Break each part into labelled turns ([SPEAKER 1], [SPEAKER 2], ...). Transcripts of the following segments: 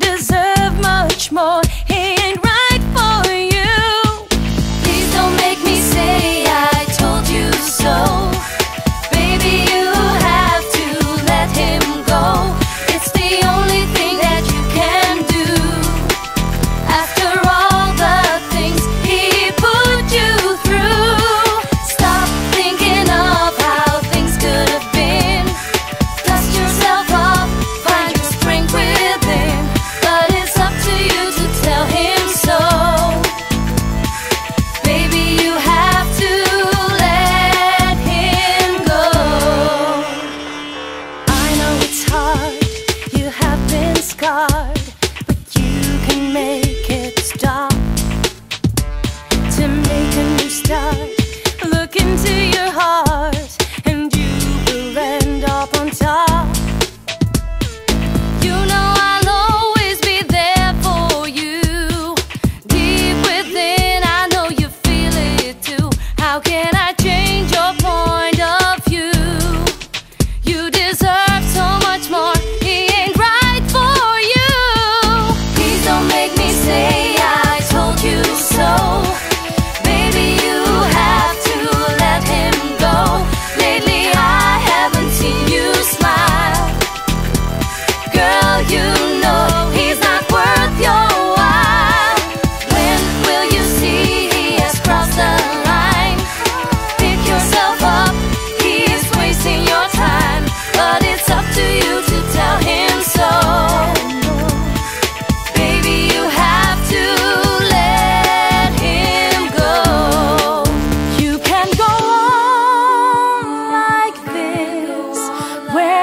[SPEAKER 1] deserve much more.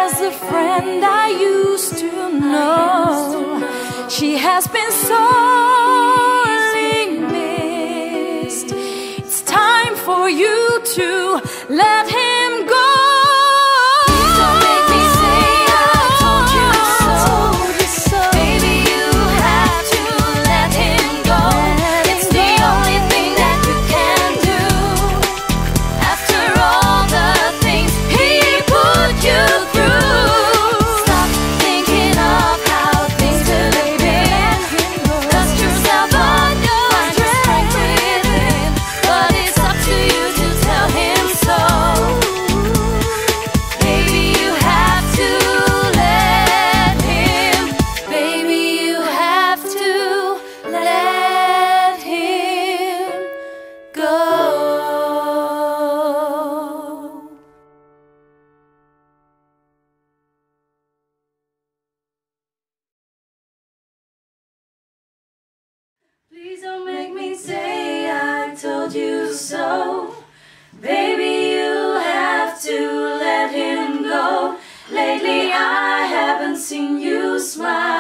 [SPEAKER 1] as a friend I used to know. She has been sorely missed. It's time for you to let him. Please don't make me say I told you so. Baby, you have to let him go. Lately, I haven't seen you smile.